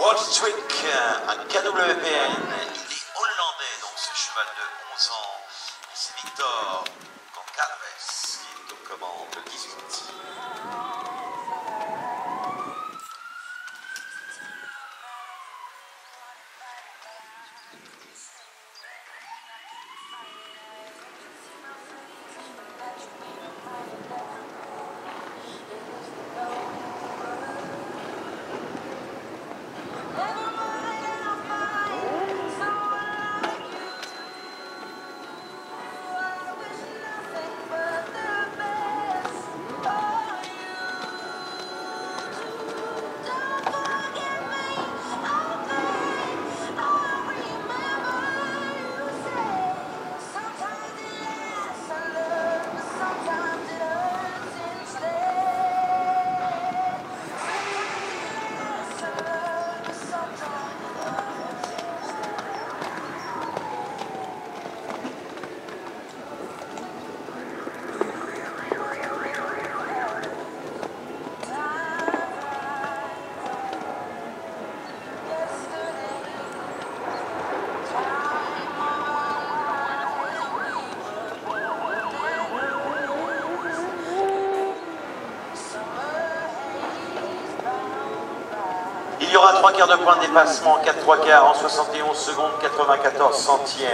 Wallstreak, un KWPN. Il est hollandais, donc ce cheval de 11 ans. C'est Victor Goncalves Il y aura 3 quarts de point de dépassement, 4 3 quarts en 71 secondes 94 centièmes.